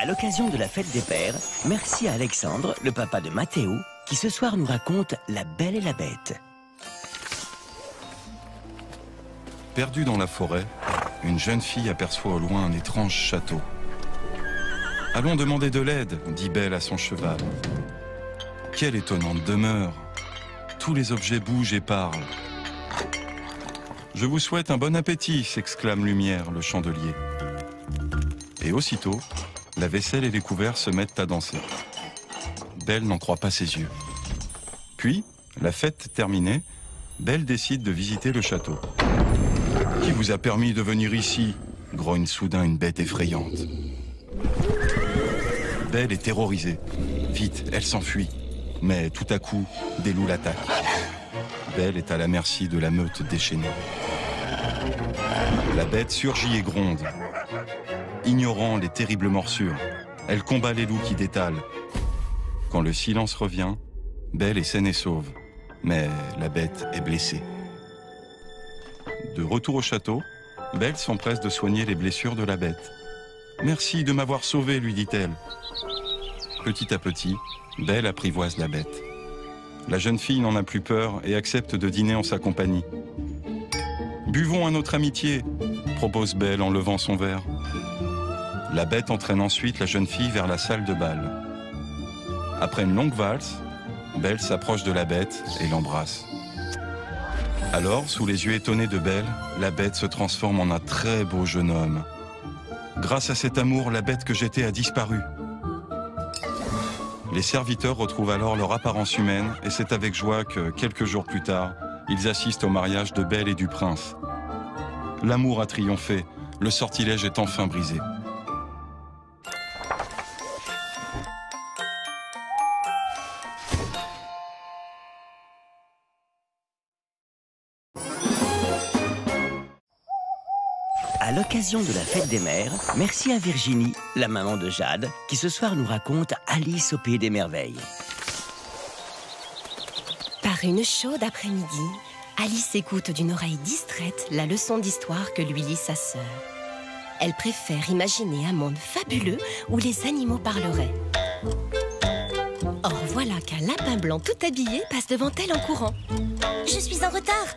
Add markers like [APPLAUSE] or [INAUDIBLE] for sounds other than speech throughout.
À l'occasion de la fête des pères, merci à Alexandre, le papa de Mathéo, qui ce soir nous raconte La Belle et la Bête. Perdue dans la forêt, une jeune fille aperçoit au loin un étrange château. Allons demander de l'aide, dit Belle à son cheval. Quelle étonnante demeure Tous les objets bougent et parlent. Je vous souhaite un bon appétit, s'exclame Lumière, le chandelier. Et aussitôt, la vaisselle et les couverts se mettent à danser. Belle n'en croit pas ses yeux. Puis, la fête terminée, Belle décide de visiter le château. Qui vous a permis de venir ici grogne soudain une bête effrayante. Belle est terrorisée. Vite, elle s'enfuit. Mais tout à coup, des loups l'attaquent. Belle est à la merci de la meute déchaînée. La bête surgit et gronde. Ignorant les terribles morsures, elle combat les loups qui détalent. Quand le silence revient, Belle est saine et sauve. Mais la bête est blessée. De retour au château, Belle s'empresse de soigner les blessures de la bête. Merci de m'avoir sauvé, lui dit-elle. Petit à petit, Belle apprivoise la bête. La jeune fille n'en a plus peur et accepte de dîner en sa compagnie. Buvons à notre amitié, propose Belle en levant son verre. La bête entraîne ensuite la jeune fille vers la salle de bal. Après une longue valse, Belle s'approche de la bête et l'embrasse. Alors, sous les yeux étonnés de Belle, la bête se transforme en un très beau jeune homme. Grâce à cet amour, la bête que j'étais a disparu. Les serviteurs retrouvent alors leur apparence humaine et c'est avec joie que, quelques jours plus tard, ils assistent au mariage de Belle et du prince. L'amour a triomphé, le sortilège est enfin brisé. À l'occasion de la fête des mères, merci à Virginie, la maman de Jade, qui ce soir nous raconte Alice au pays des merveilles. Par une chaude après-midi, Alice écoute d'une oreille distraite la leçon d'histoire que lui lit sa sœur. Elle préfère imaginer un monde fabuleux où les animaux parleraient. Or voilà qu'un lapin blanc tout habillé passe devant elle en courant. Je suis en retard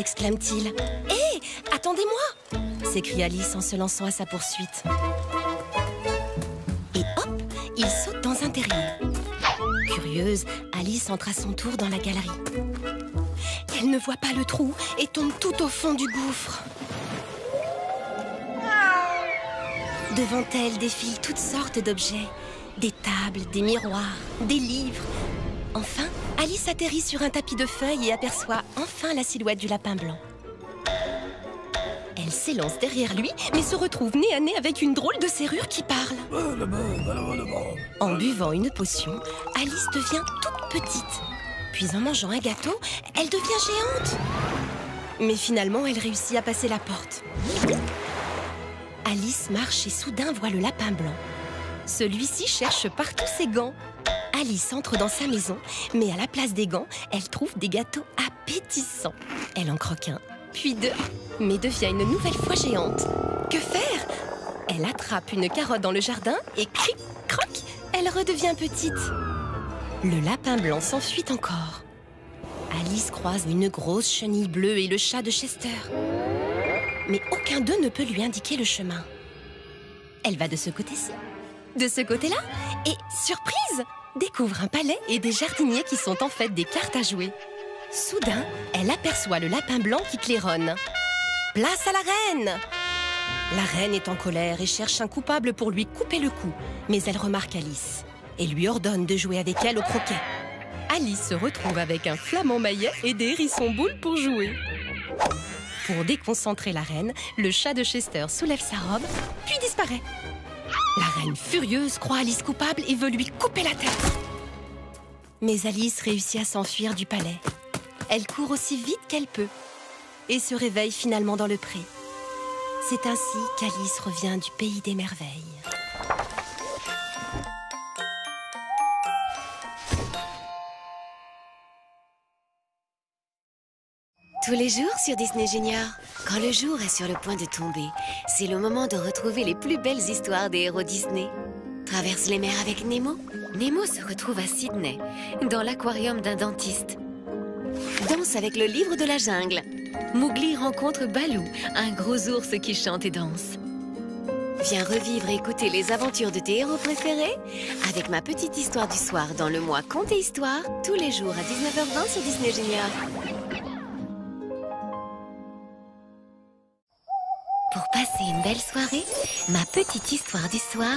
s'exclame-t-il. Hé, attendez-moi s'écrie Alice en se lançant à sa poursuite. Et hop, il saute dans un terrier. Curieuse, Alice entre à son tour dans la galerie. Elle ne voit pas le trou et tombe tout au fond du gouffre. Devant elle défilent toutes sortes d'objets. Des tables, des miroirs, des livres. Enfin, Alice atterrit sur un tapis de feuilles et aperçoit enfin la silhouette du lapin blanc. S'élance derrière lui, mais se retrouve nez à nez avec une drôle de serrure qui parle. En buvant une potion, Alice devient toute petite. Puis en mangeant un gâteau, elle devient géante. Mais finalement, elle réussit à passer la porte. Alice marche et soudain voit le lapin blanc. Celui-ci cherche partout ses gants. Alice entre dans sa maison, mais à la place des gants, elle trouve des gâteaux appétissants. Elle en croque un, puis deux, mais devient une nouvelle fois géante. Que faire? Elle attrape une carotte dans le jardin et cric, croc, elle redevient petite. Le lapin blanc s'enfuit encore. Alice croise une grosse chenille bleue et le chat de Chester. Mais aucun d'eux ne peut lui indiquer le chemin. Elle va de ce côté-ci, de ce côté-là, et surprise découvre un palais et des jardiniers qui sont en fait des cartes à jouer. Soudain, elle aperçoit le lapin blanc qui claironne. Place à la reine La reine est en colère et cherche un coupable pour lui couper le cou, mais elle remarque Alice et lui ordonne de jouer avec elle au croquet. Alice se retrouve avec un flamant maillet et des hérissons boules pour jouer. Pour déconcentrer la reine, le chat de Chester soulève sa robe, puis disparaît. La reine furieuse croit Alice coupable et veut lui couper la tête. Mais Alice réussit à s'enfuir du palais. Elle court aussi vite qu'elle peut et se réveille finalement dans le pré. C'est ainsi qu'Alice revient du pays des merveilles. Tous les jours sur Disney Junior, quand le jour est sur le point de tomber, c'est le moment de retrouver les plus belles histoires des héros Disney. Traverse les mers avec Nemo Nemo se retrouve à Sydney, dans l'aquarium d'un dentiste. Danse avec le livre de la jungle. Mowgli rencontre Baloo, un gros ours qui chante et danse. Viens revivre et écouter les aventures de tes héros préférés avec ma petite histoire du soir dans le mois Conte et Histoire, tous les jours à 19h20 sur Disney Junior. Pour passer une belle soirée, ma petite histoire du soir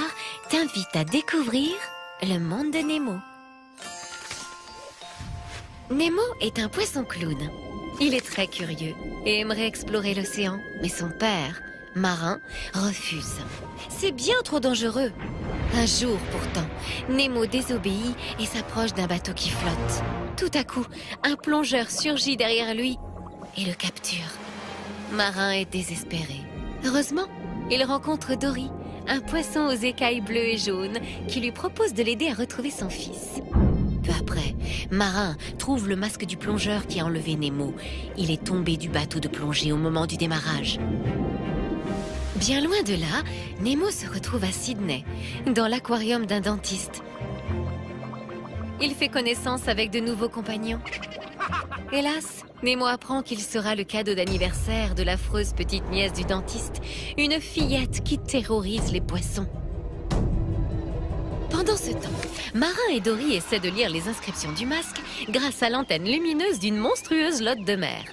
t'invite à découvrir le monde de Nemo. Nemo est un poisson clown. Il est très curieux et aimerait explorer l'océan, mais son père, marin, refuse. C'est bien trop dangereux. Un jour pourtant, Nemo désobéit et s'approche d'un bateau qui flotte. Tout à coup, un plongeur surgit derrière lui et le capture. Marin est désespéré. Heureusement, il rencontre Dory, un poisson aux écailles bleues et jaunes, qui lui propose de l'aider à retrouver son fils. Peu après, Marin trouve le masque du plongeur qui a enlevé Nemo. Il est tombé du bateau de plongée au moment du démarrage. Bien loin de là, Nemo se retrouve à Sydney, dans l'aquarium d'un dentiste. Il fait connaissance avec de nouveaux compagnons. Hélas, Nemo apprend qu'il sera le cadeau d'anniversaire de l'affreuse petite nièce du dentiste, une fillette qui terrorise les poissons. Pendant ce temps, Marin et Dory essaient de lire les inscriptions du masque grâce à l'antenne lumineuse d'une monstrueuse lotte de mer.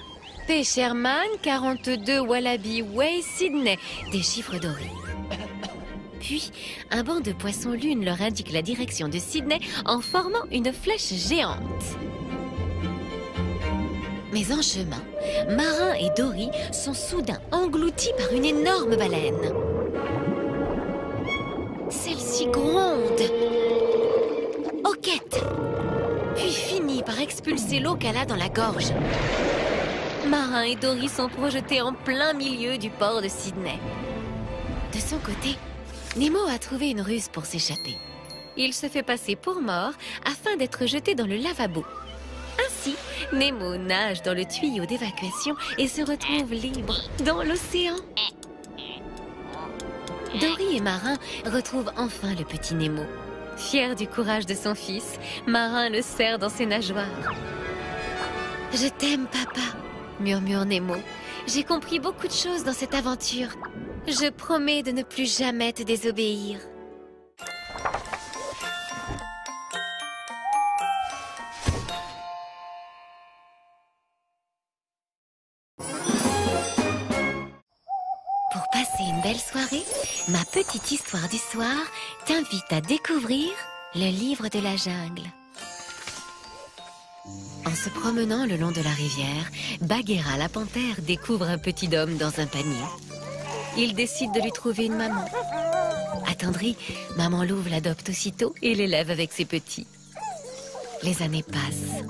P. Sherman, 42 Wallaby Way, Sydney, des chiffres dorés. Puis, un banc de poissons lune leur indique la direction de Sydney en formant une flèche géante. Mais en chemin, Marin et Dory sont soudain engloutis par une énorme baleine. Celle-ci gronde, expulser l'eau qu'elle a dans la gorge. Marin et Dory sont projetés en plein milieu du port de Sydney. De son côté, Nemo a trouvé une ruse pour s'échapper. Il se fait passer pour mort afin d'être jeté dans le lavabo. Ainsi, Nemo nage dans le tuyau d'évacuation et se retrouve libre dans l'océan. Dory et Marin retrouvent enfin le petit Nemo. Fier du courage de son fils, Marin le serre dans ses nageoires. Je t'aime, papa, murmure Nemo. J'ai compris beaucoup de choses dans cette aventure. Je promets de ne plus jamais te désobéir. Ma petite histoire du soir t'invite à découvrir le livre de la jungle. En se promenant le long de la rivière, Bagheera la panthère découvre un petit homme dans un panier. Il décide de lui trouver une maman. Attendrie, maman louve l'adopte aussitôt et l'élève avec ses petits. Les années passent.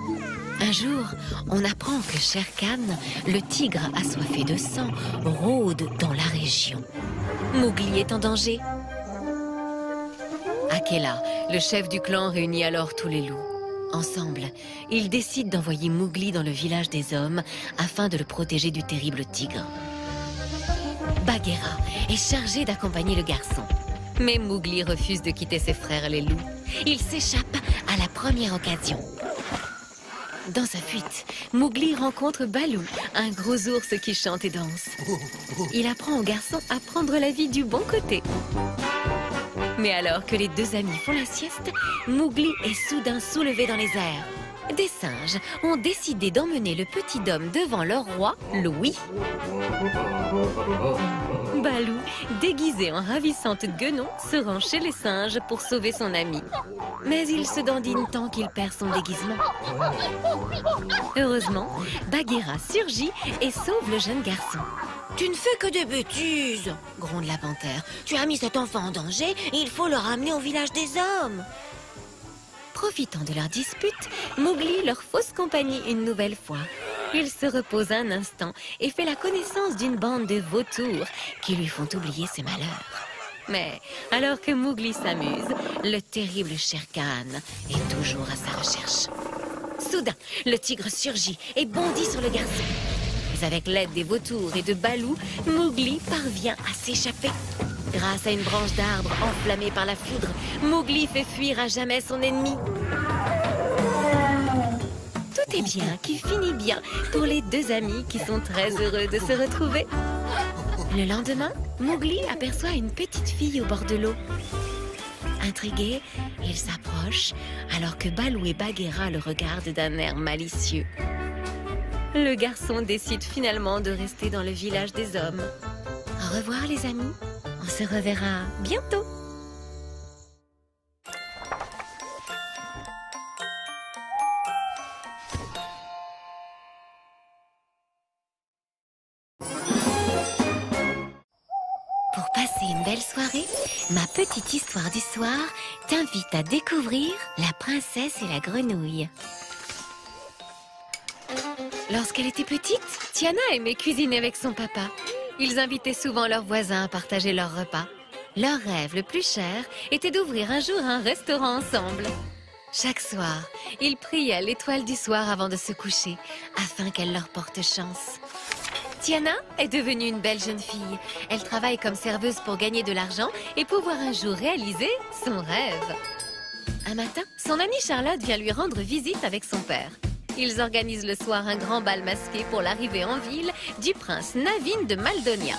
Un jour, on apprend que Shere Khan, le tigre assoiffé de sang, rôde dans la région. Mowgli est en danger. Akela, le chef du clan, réunit alors tous les loups. Ensemble, ils décident d'envoyer Mowgli dans le village des hommes afin de le protéger du terrible tigre. Bagheera est chargé d'accompagner le garçon. Mais Mowgli refuse de quitter ses frères les loups. Il s'échappe à la première occasion. Dans sa fuite, Mowgli rencontre Baloo, un gros ours qui chante et danse. Il apprend au garçon à prendre la vie du bon côté. Mais alors que les deux amis font la sieste, Mowgli est soudain soulevé dans les airs. Des singes ont décidé d'emmener le petit homme devant leur roi, Louis. Balou, déguisé en ravissante guenon, se rend chez les singes pour sauver son ami. Mais il se dandine tant qu'il perd son déguisement. Heureusement, Bagheera surgit et sauve le jeune garçon. Tu ne fais que des bêtises, gronde la panthère. Tu as mis cet enfant en danger, il faut le ramener au village des hommes. Profitant de leur dispute, Mowgli leur fausse compagnie une nouvelle fois. Il se repose un instant et fait la connaissance d'une bande de vautours qui lui font oublier ses malheurs. Mais alors que Mowgli s'amuse, le terrible Shere Khan est toujours à sa recherche. Soudain, le tigre surgit et bondit sur le garçon. Mais avec l'aide des vautours et de Balou, Mowgli parvient à s'échapper. Grâce à une branche d'arbre enflammée par la foudre, Mowgli fait fuir à jamais son ennemi. Tout est bien qui finit bien pour les deux amis qui sont très heureux de se retrouver. Le lendemain, Mowgli aperçoit une petite fille au bord de l'eau. Intrigué, il s'approche alors que Balou et Bagheera le regardent d'un air malicieux. Le garçon décide finalement de rester dans le village des hommes. Au revoir les amis, on se reverra bientôt. T'invite à découvrir La princesse et la grenouille. Lorsqu'elle était petite, Tiana aimait cuisiner avec son papa. Ils invitaient souvent leurs voisins à partager leurs repas. Leur rêve le plus cher était d'ouvrir un jour un restaurant ensemble. Chaque soir, ils priaient l'étoile du soir avant de se coucher, afin qu'elle leur porte chance. Tiana est devenue une belle jeune fille. Elle travaille comme serveuse pour gagner de l'argent et pouvoir un jour réaliser son rêve. Un matin, son amie Charlotte vient lui rendre visite avec son père. Ils organisent le soir un grand bal masqué pour l'arrivée en ville du prince Navin de Maldonia.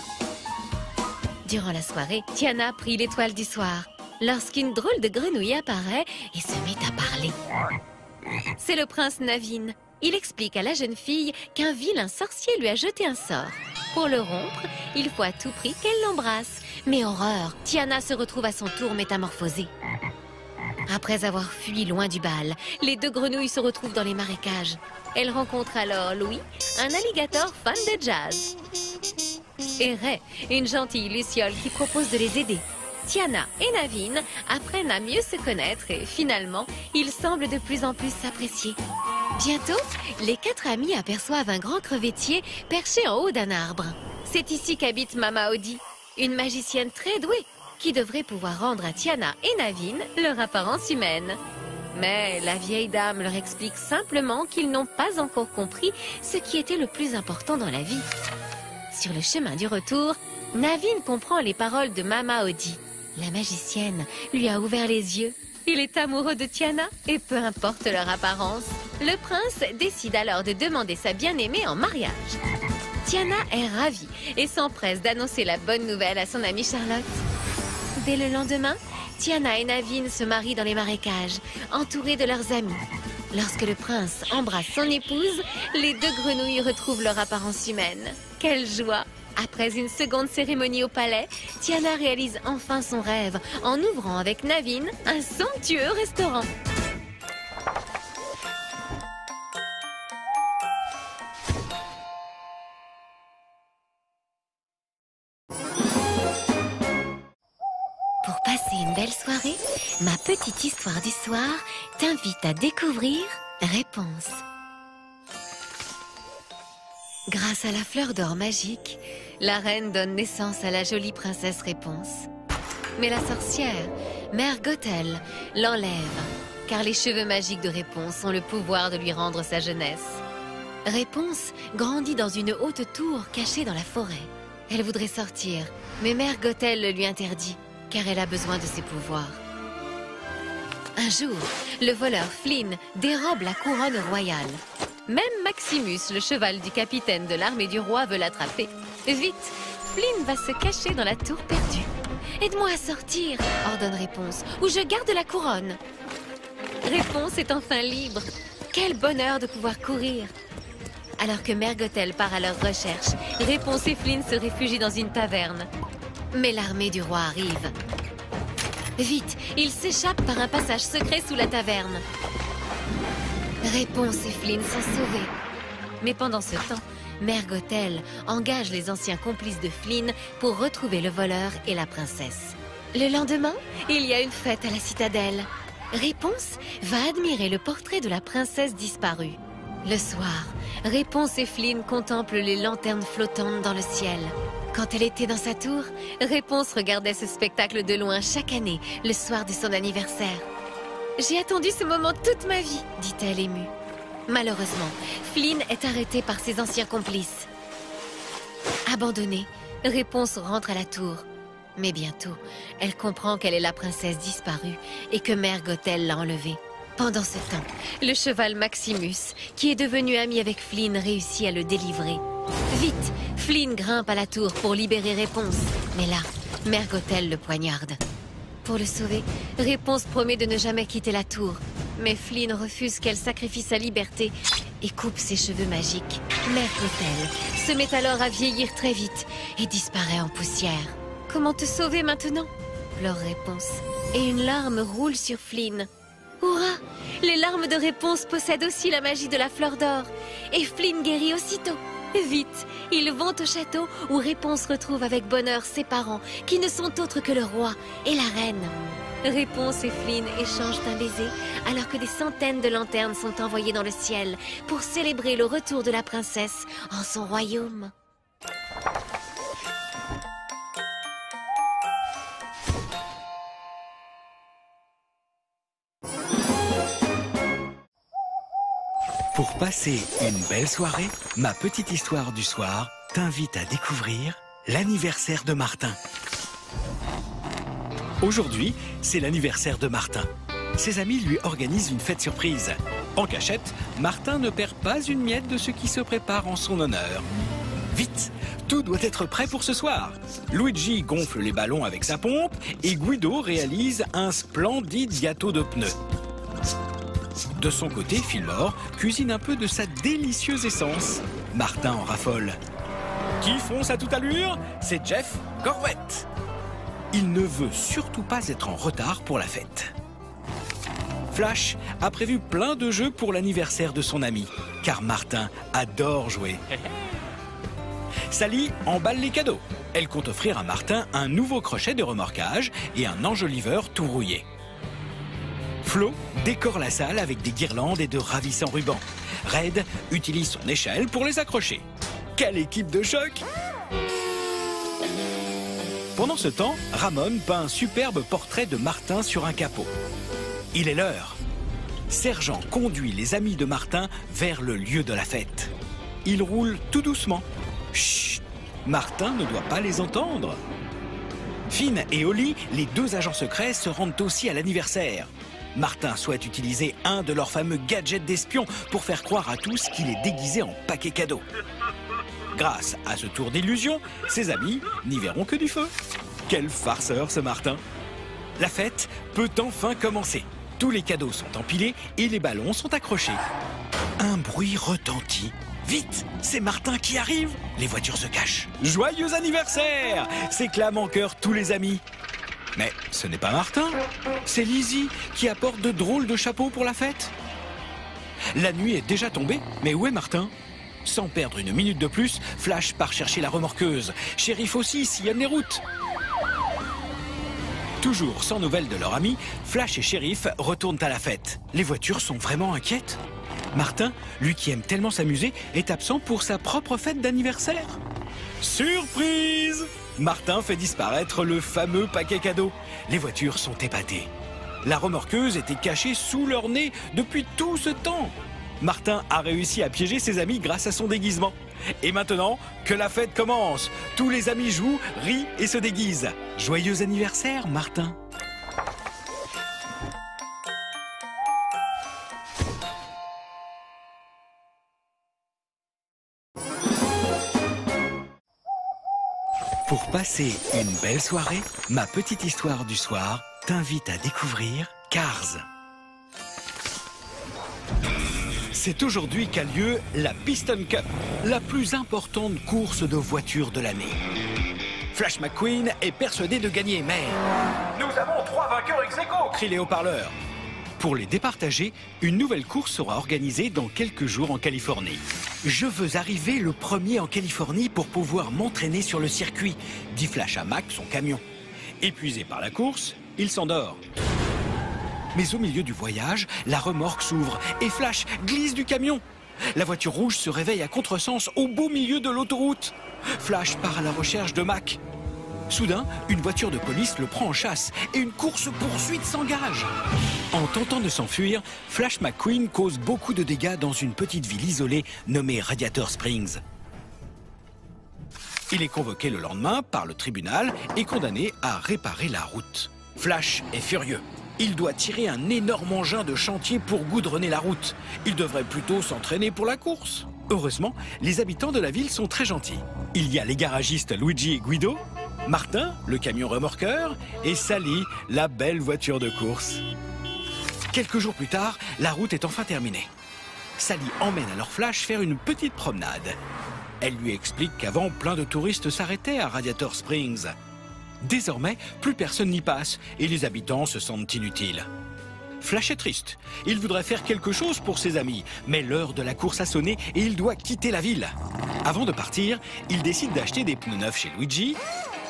Durant la soirée, Tiana prit l'étoile du soir. Lorsqu'une drôle de grenouille apparaît et se met à parler. C'est le prince Navin. Il explique à la jeune fille qu'un vilain sorcier lui a jeté un sort. Pour le rompre, il faut à tout prix qu'elle l'embrasse. Mais horreur, Tiana se retrouve à son tour métamorphosée. Après avoir fui loin du bal, les deux grenouilles se retrouvent dans les marécages. Elle rencontre alors Louis, un alligator fan de jazz. Et Ray, une gentille luciole qui propose de les aider. Tiana et Navin apprennent à mieux se connaître et finalement, ils semblent de plus en plus s'apprécier. Bientôt, les quatre amis aperçoivent un grand crevettier perché en haut d'un arbre. C'est ici qu'habite Mama Odi, une magicienne très douée qui devrait pouvoir rendre à Tiana et Navin leur apparence humaine. Mais la vieille dame leur explique simplement qu'ils n'ont pas encore compris ce qui était le plus important dans la vie. Sur le chemin du retour, Navin comprend les paroles de Mama Odi. La magicienne lui a ouvert les yeux. Il est amoureux de Tiana et peu importe leur apparence, le prince décide alors de demander sa bien-aimée en mariage. Tiana est ravie et s'empresse d'annoncer la bonne nouvelle à son amie Charlotte. Dès le lendemain, Tiana et Navin se marient dans les marécages, entourés de leurs amis. Lorsque le prince embrasse son épouse, les deux grenouilles retrouvent leur apparence humaine. Quelle joie Après une seconde cérémonie au palais, Tiana réalise enfin son rêve en ouvrant avec Navin un somptueux restaurant. Pour passer une belle soirée, ma petite histoire du soir t'invite à découvrir Réponse. Grâce à la fleur d'or magique, la reine donne naissance à la jolie princesse Réponse. Mais la sorcière, Mère Gothel, l'enlève, car les cheveux magiques de Réponse ont le pouvoir de lui rendre sa jeunesse. Réponse grandit dans une haute tour cachée dans la forêt. Elle voudrait sortir, mais Mère Gothel le lui interdit, car elle a besoin de ses pouvoirs. Un jour, le voleur Flynn dérobe la couronne royale. Même Maximus, le cheval du capitaine de l'armée du roi, veut l'attraper. Vite, Flynn va se cacher dans la tour perdue. Aide-moi à sortir, ordonne Réponse, ou je garde la couronne. Réponse est enfin libre. Quel bonheur de pouvoir courir. Alors que Mère Gothel part à leur recherche, Réponse et Flynn se réfugient dans une taverne. Mais l'armée du roi arrive. Vite, ils s'échappent par un passage secret sous la taverne. Réponse et Flynn sont sauvés. Mais pendant ce temps, Mère Gothel engage les anciens complices de Flynn pour retrouver le voleur et la princesse. Le lendemain, il y a une fête à la citadelle. Réponse va admirer le portrait de la princesse disparue. Le soir, Réponse et Flynn contemplent les lanternes flottantes dans le ciel. Quand elle était dans sa tour, Réponse regardait ce spectacle de loin chaque année, le soir de son anniversaire. J'ai attendu ce moment toute ma vie, dit-elle émue. Malheureusement, Flynn est arrêté par ses anciens complices. Abandonnée, Réponse rentre à la tour. Mais bientôt, elle comprend qu'elle est la princesse disparue et que Mère Gothel l'a enlevée. Pendant ce temps, le cheval Maximus, qui est devenu ami avec Flynn, réussit à le délivrer. Vite, Flynn grimpe à la tour pour libérer Réponse. Mais là, Mère Gothel le poignarde. Pour le sauver, Réponse promet de ne jamais quitter la tour. Mais Flynn refuse qu'elle sacrifie sa liberté et coupe ses cheveux magiques. Mère Gothel se met alors à vieillir très vite et disparaît en poussière. Comment te sauver maintenant? Pleure Réponse. Et une larme roule sur Flynn. Hurrah Les larmes de réponse possèdent aussi la magie de la fleur d'or. Et Flynn guérit aussitôt. Vite, ils vont au château où Réponse retrouve avec bonheur ses parents, qui ne sont autres que le roi et la reine. Réponse et Flynn échangent un baiser alors que des centaines de lanternes sont envoyées dans le ciel pour célébrer le retour de la princesse en son royaume. Pour passer une belle soirée, ma petite histoire du soir t'invite à découvrir l'anniversaire de Martin. Aujourd'hui, c'est l'anniversaire de Martin. Ses amis lui organisent une fête surprise. En cachette, Martin ne perd pas une miette de ce qui se prépare en son honneur. Vite, tout doit être prêt pour ce soir. Luigi gonfle les ballons avec sa pompe et Guido réalise un splendide gâteau de pneus. De son côté, Fillmore cuisine un peu de sa délicieuse essence. Martin en raffole. Qui fonce à toute allure C'est Jeff Corvette. Il ne veut surtout pas être en retard pour la fête. Flash a prévu plein de jeux pour l'anniversaire de son ami, car Martin adore jouer. [LAUGHS] Sally emballe les cadeaux. Elle compte offrir à Martin un nouveau crochet de remorquage et un enjoliveur tout rouillé. Flo décore la salle avec des guirlandes et de ravissants rubans. Red utilise son échelle pour les accrocher. Quelle équipe de choc Pendant ce temps, Ramon peint un superbe portrait de Martin sur un capot. Il est l'heure. Sergent conduit les amis de Martin vers le lieu de la fête. Il roule tout doucement. Chut Martin ne doit pas les entendre. Finn et Holly, les deux agents secrets, se rendent aussi à l'anniversaire. Martin souhaite utiliser un de leurs fameux gadgets d'espion pour faire croire à tous qu'il est déguisé en paquet cadeau. Grâce à ce tour d'illusion, ses amis n'y verront que du feu. Quel farceur ce Martin La fête peut enfin commencer. Tous les cadeaux sont empilés et les ballons sont accrochés. Un bruit retentit. Vite, c'est Martin qui arrive. Les voitures se cachent. Joyeux anniversaire s'éclament en chœur tous les amis. Mais ce n'est pas Martin, c'est Lizzie qui apporte de drôles de chapeaux pour la fête. La nuit est déjà tombée, mais où est Martin? Sans perdre une minute de plus, Flash part chercher la remorqueuse. Shérif aussi sillonne les routes. Toujours sans nouvelles de leur ami, Flash et Shérif retournent à la fête. Les voitures sont vraiment inquiètes. Martin, lui qui aime tellement s'amuser, est absent pour sa propre fête d'anniversaire. Surprise Martin fait disparaître le fameux paquet cadeau. Les voitures sont épatées. La remorqueuse était cachée sous leur nez depuis tout ce temps. Martin a réussi à piéger ses amis grâce à son déguisement. Et maintenant, que la fête commence. Tous les amis jouent, rient et se déguisent. Joyeux anniversaire, Martin. Passer une belle soirée, ma petite histoire du soir t'invite à découvrir Cars. C'est aujourd'hui qu'a lieu la Piston Cup, la plus importante course de voitures de l'année. Flash McQueen est persuadé de gagner, mais... Nous avons trois vainqueurs ex aequo crient les haut-parleurs. Pour les départager, une nouvelle course sera organisée dans quelques jours en Californie. Je veux arriver le premier en Californie pour pouvoir m'entraîner sur le circuit, dit Flash à Mac, son camion. Épuisé par la course, il s'endort. Mais au milieu du voyage, la remorque s'ouvre et Flash glisse du camion. La voiture rouge se réveille à contresens au beau milieu de l'autoroute. Flash part à la recherche de Mac. Soudain, une voiture de police le prend en chasse et une course-poursuite s'engage. En tentant de s'enfuir, Flash McQueen cause beaucoup de dégâts dans une petite ville isolée nommée Radiator Springs. Il est convoqué le lendemain par le tribunal et condamné à réparer la route. Flash est furieux. Il doit tirer un énorme engin de chantier pour goudronner la route. Il devrait plutôt s'entraîner pour la course. Heureusement, les habitants de la ville sont très gentils. Il y a les garagistes Luigi et Guido, Martin, le camion remorqueur, et Sally, la belle voiture de course. Quelques jours plus tard, la route est enfin terminée. Sally emmène alors Flash faire une petite promenade. Elle lui explique qu'avant, plein de touristes s'arrêtaient à Radiator Springs. Désormais, plus personne n'y passe et les habitants se sentent inutiles. Flash est triste. Il voudrait faire quelque chose pour ses amis, mais l'heure de la course a sonné et il doit quitter la ville. Avant de partir, il décide d'acheter des pneus neufs chez Luigi,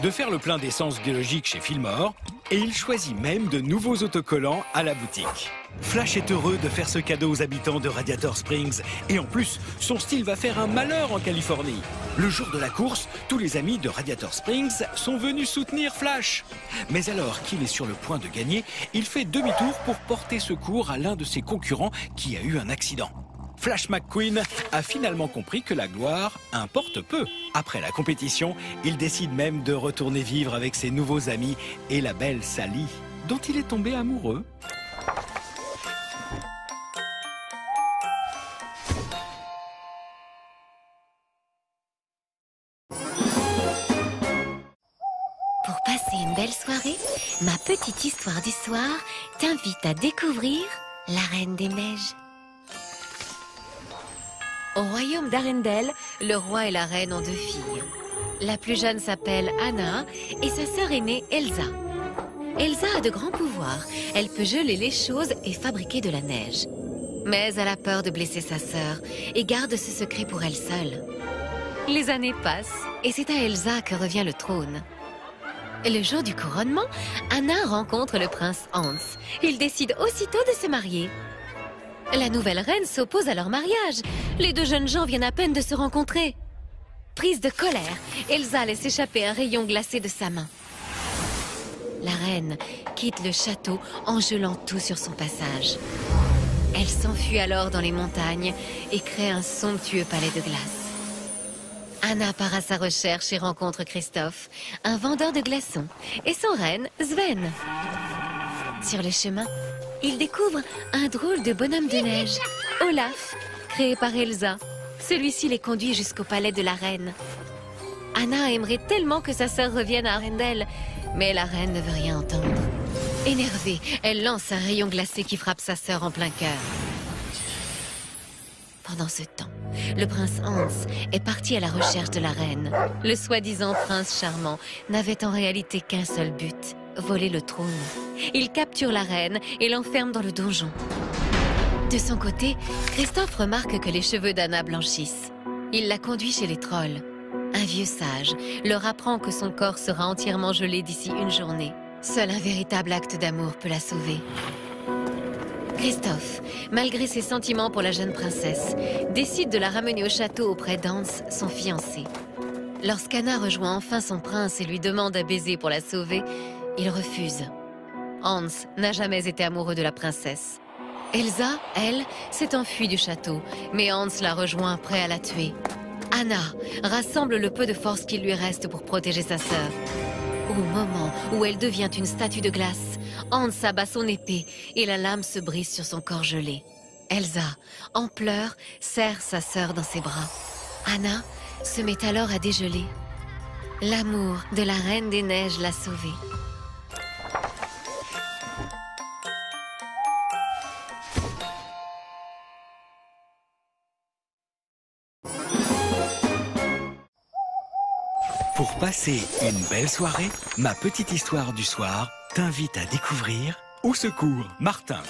de faire le plein d'essence biologique chez Fillmore, et il choisit même de nouveaux autocollants à la boutique. Flash est heureux de faire ce cadeau aux habitants de Radiator Springs, et en plus, son style va faire un malheur en Californie. Le jour de la course, tous les amis de Radiator Springs sont venus soutenir Flash. Mais alors qu'il est sur le point de gagner, il fait demi-tour pour porter secours à l'un de ses concurrents qui a eu un accident. Flash McQueen a finalement compris que la gloire importe peu. Après la compétition, il décide même de retourner vivre avec ses nouveaux amis et la belle Sally, dont il est tombé amoureux. Pour passer une belle soirée, ma petite histoire du soir t'invite à découvrir la Reine des Neiges. Au royaume d'Arendelle, le roi et la reine ont deux filles. La plus jeune s'appelle Anna et sa sœur aînée Elsa. Elsa a de grands pouvoirs. Elle peut geler les choses et fabriquer de la neige. Mais elle a peur de blesser sa sœur et garde ce secret pour elle seule. Les années passent et c'est à Elsa que revient le trône. Le jour du couronnement, Anna rencontre le prince Hans. Ils décident aussitôt de se marier. La nouvelle reine s'oppose à leur mariage. Les deux jeunes gens viennent à peine de se rencontrer. Prise de colère, Elsa laisse échapper un rayon glacé de sa main. La reine quitte le château en gelant tout sur son passage. Elle s'enfuit alors dans les montagnes et crée un somptueux palais de glace. Anna part à sa recherche et rencontre Christophe, un vendeur de glaçons, et son reine, Sven. Sur le chemin, il découvre un drôle de bonhomme de neige, Olaf, créé par Elsa. Celui-ci les conduit jusqu'au palais de la reine. Anna aimerait tellement que sa sœur revienne à Arendelle, mais la reine ne veut rien entendre. Énervée, elle lance un rayon glacé qui frappe sa sœur en plein cœur. Pendant ce temps, le prince Hans est parti à la recherche de la reine. Le soi-disant prince charmant n'avait en réalité qu'un seul but, voler le trône. Il capture la reine et l'enferme dans le donjon. De son côté, Christophe remarque que les cheveux d'Anna blanchissent. Il la conduit chez les trolls. Un vieux sage leur apprend que son corps sera entièrement gelé d'ici une journée. Seul un véritable acte d'amour peut la sauver. Christophe, malgré ses sentiments pour la jeune princesse, décide de la ramener au château auprès d'Hans, son fiancé. Lorsqu'Anna rejoint enfin son prince et lui demande à baiser pour la sauver, il refuse. Hans n'a jamais été amoureux de la princesse. Elsa, elle, s'est enfuie du château, mais Hans la rejoint prêt à la tuer. Anna rassemble le peu de force qu'il lui reste pour protéger sa sœur. Au moment où elle devient une statue de glace, Hans abat son épée et la lame se brise sur son corps gelé. Elsa, en pleurs, serre sa sœur dans ses bras. Anna se met alors à dégeler. L'amour de la Reine des Neiges l'a sauvée. Passer une belle soirée, ma petite histoire du soir t'invite à découvrir Au secours, Martin.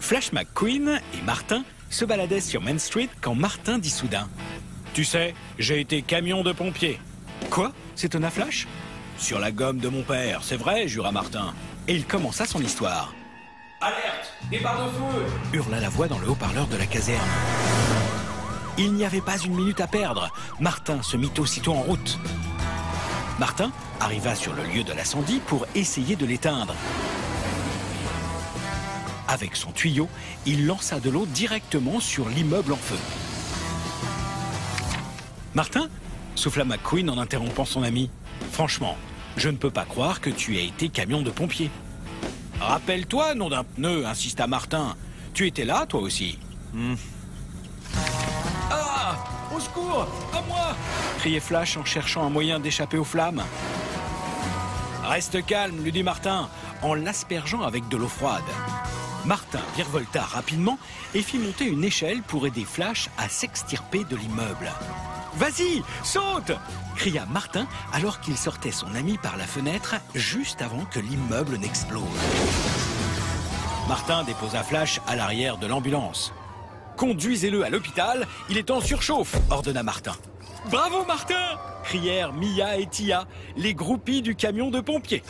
Flash McQueen et Martin se baladaient sur Main Street quand Martin dit soudain Tu sais, j'ai été camion de pompier. Quoi? S'étonna Flash? Sur la gomme de mon père, c'est vrai, jura Martin. Et il commença son histoire. Alerte Départ de feu hurla la voix dans le haut-parleur de la caserne. Il n'y avait pas une minute à perdre. Martin se mit aussitôt en route. Martin arriva sur le lieu de l'incendie pour essayer de l'éteindre. Avec son tuyau, il lança de l'eau directement sur l'immeuble en feu. Martin souffla McQueen en interrompant son ami. Franchement, je ne peux pas croire que tu aies été camion de pompier. Rappelle-toi, nom d'un pneu, insista Martin. Tu étais là, toi aussi. Ah Au secours À moi criait Flash en cherchant un moyen d'échapper aux flammes. Reste calme, lui dit Martin, en l'aspergeant avec de l'eau froide. Martin virevolta rapidement et fit monter une échelle pour aider Flash à s'extirper de l'immeuble. Vas-y, saute cria Martin alors qu'il sortait son ami par la fenêtre juste avant que l'immeuble n'explose. Martin déposa Flash à l'arrière de l'ambulance. Conduisez-le à l'hôpital, il est en surchauffe, ordonna Martin. Bravo Martin crièrent Mia et Tia, les groupies du camion de pompiers.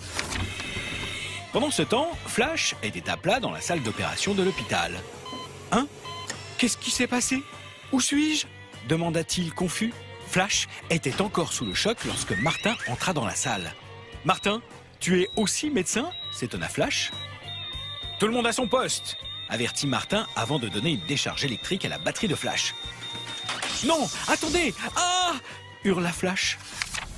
Pendant ce temps, Flash était à plat dans la salle d'opération de l'hôpital. Hein? Qu'est-ce qui s'est passé? Où suis-je? demanda-t-il confus. Flash était encore sous le choc lorsque Martin entra dans la salle. Martin, tu es aussi médecin? s'étonna Flash. Tout le monde à son poste avertit Martin avant de donner une décharge électrique à la batterie de Flash. Non, attendez Ah hurla Flash.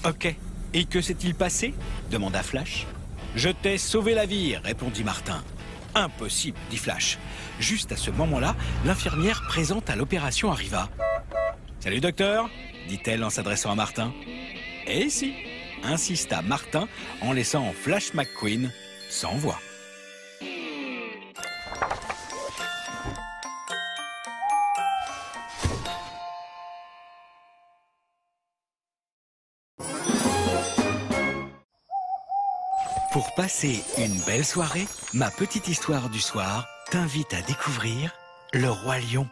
Ok. Et que s'est-il passé? demanda Flash. Je t'ai sauvé la vie, répondit Martin. Impossible, dit Flash. Juste à ce moment-là, l'infirmière présente à l'opération arriva. Salut docteur, dit-elle en s'adressant à Martin. Et si, insista Martin en laissant Flash McQueen sans voix. Passer une belle soirée, ma petite histoire du soir t'invite à découvrir le roi lion.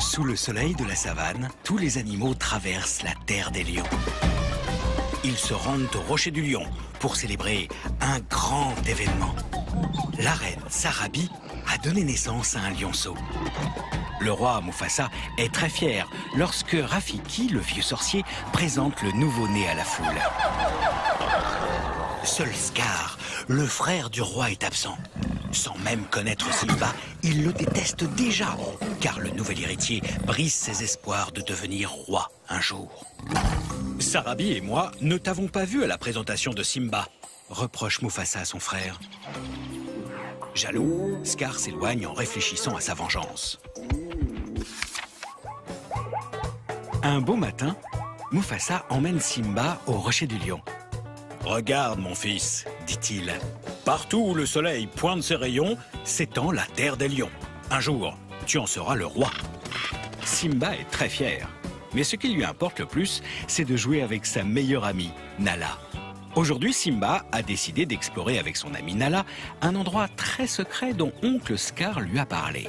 Sous le soleil de la savane, tous les animaux traversent la terre des lions. Ils se rendent au rocher du lion pour célébrer un grand événement. La reine Sarabi a donné naissance à un lionceau. Le roi Mufasa est très fier lorsque Rafiki, le vieux sorcier, présente le nouveau-né à la foule. Seul Scar, le frère du roi, est absent. Sans même connaître Simba, il le déteste déjà, car le nouvel héritier brise ses espoirs de devenir roi un jour. Sarabi et moi ne t'avons pas vu à la présentation de Simba, reproche Mufasa à son frère. Jaloux, Scar s'éloigne en réfléchissant à sa vengeance. Un beau matin, Mufasa emmène Simba au rocher du lion. Regarde, mon fils, dit-il. Partout où le soleil pointe ses rayons, s'étend la terre des lions. Un jour, tu en seras le roi. Simba est très fier. Mais ce qui lui importe le plus, c'est de jouer avec sa meilleure amie, Nala. Aujourd'hui, Simba a décidé d'explorer avec son ami Nala un endroit très secret dont oncle Scar lui a parlé.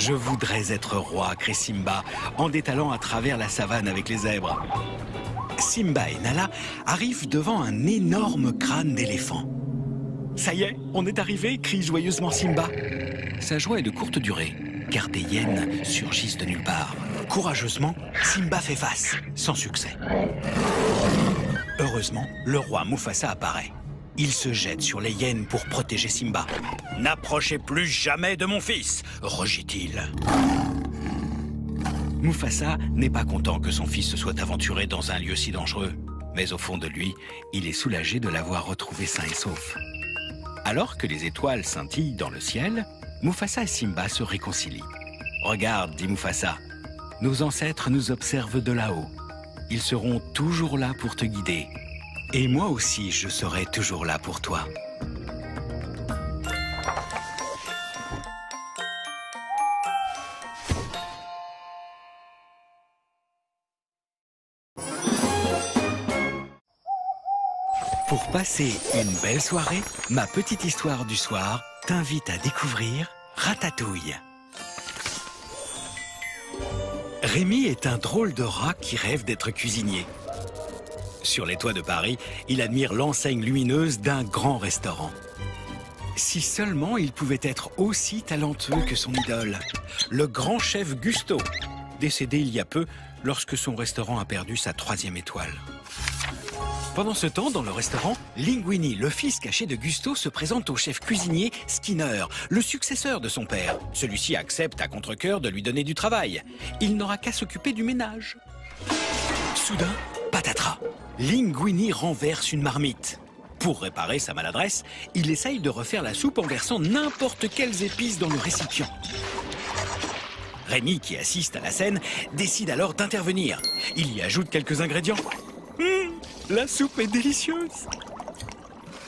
Je voudrais être roi, crie Simba, en détalant à travers la savane avec les zèbres. Simba et Nala arrivent devant un énorme crâne d'éléphant. Ça y est, on est arrivé, crie joyeusement Simba. Sa joie est de courte durée, car des hyènes surgissent de nulle part. Courageusement, Simba fait face, sans succès. Heureusement, le roi Mufasa apparaît. Il se jette sur les hyènes pour protéger Simba. N'approchez plus jamais de mon fils, rugit-il. Mufasa n'est pas content que son fils se soit aventuré dans un lieu si dangereux. Mais au fond de lui, il est soulagé de l'avoir retrouvé sain et sauf. Alors que les étoiles scintillent dans le ciel, Mufasa et Simba se réconcilient. Regarde, dit Mufasa, nos ancêtres nous observent de là-haut. Ils seront toujours là pour te guider. Et moi aussi, je serai toujours là pour toi. Pour passer une belle soirée, ma petite histoire du soir t'invite à découvrir Ratatouille. Rémi est un drôle de rat qui rêve d'être cuisinier. Sur les toits de Paris, il admire l'enseigne lumineuse d'un grand restaurant. Si seulement il pouvait être aussi talentueux que son idole, le grand chef Gusto, décédé il y a peu lorsque son restaurant a perdu sa troisième étoile. Pendant ce temps, dans le restaurant, Linguini, le fils caché de Gusto, se présente au chef cuisinier Skinner, le successeur de son père. Celui-ci accepte à contre-coeur de lui donner du travail. Il n'aura qu'à s'occuper du ménage. Soudain, patatras, Linguini renverse une marmite. Pour réparer sa maladresse, il essaye de refaire la soupe en versant n'importe quelles épices dans le récipient. Rémi, qui assiste à la scène, décide alors d'intervenir. Il y ajoute quelques ingrédients. Hum, la soupe est délicieuse.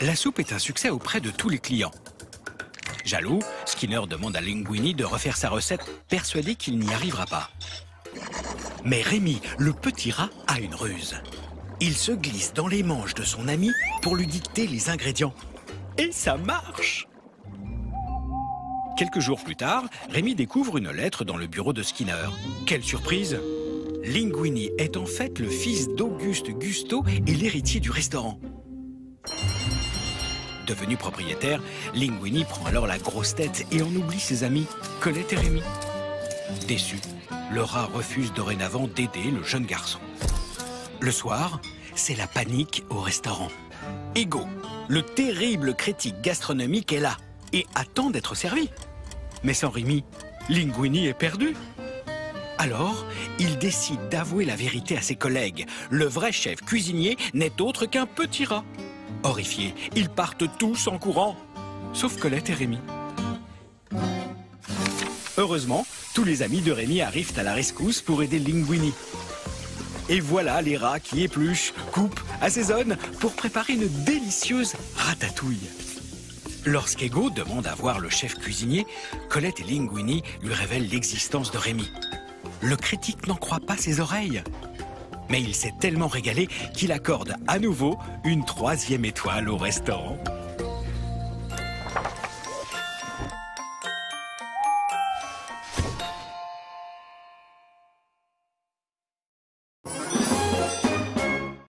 La soupe est un succès auprès de tous les clients. Jaloux, Skinner demande à Linguini de refaire sa recette, persuadé qu'il n'y arrivera pas. Mais Rémi, le petit rat, a une ruse. Il se glisse dans les manches de son ami pour lui dicter les ingrédients. Et ça marche Quelques jours plus tard, Rémi découvre une lettre dans le bureau de Skinner. Quelle surprise Linguini est en fait le fils d'Auguste Gusto et l'héritier du restaurant. Devenu propriétaire, Linguini prend alors la grosse tête et en oublie ses amis, Colette et Rémi. Déçu, le rat refuse dorénavant d'aider le jeune garçon. Le soir, c'est la panique au restaurant. Ego, le terrible critique gastronomique est là et attend d'être servi. Mais sans Rémi, Linguini est perdu. Alors, il décide d'avouer la vérité à ses collègues. Le vrai chef cuisinier n'est autre qu'un petit rat. Horrifiés, ils partent tous en courant, sauf Colette et Rémi. Heureusement, tous les amis de Rémi arrivent à la rescousse pour aider Linguini. Et voilà les rats qui épluchent, coupent, assaisonnent pour préparer une délicieuse ratatouille. Lorsqu'Ego demande à voir le chef cuisinier, Colette et Linguini lui révèlent l'existence de Rémi. Le critique n'en croit pas ses oreilles. Mais il s'est tellement régalé qu'il accorde à nouveau une troisième étoile au restaurant.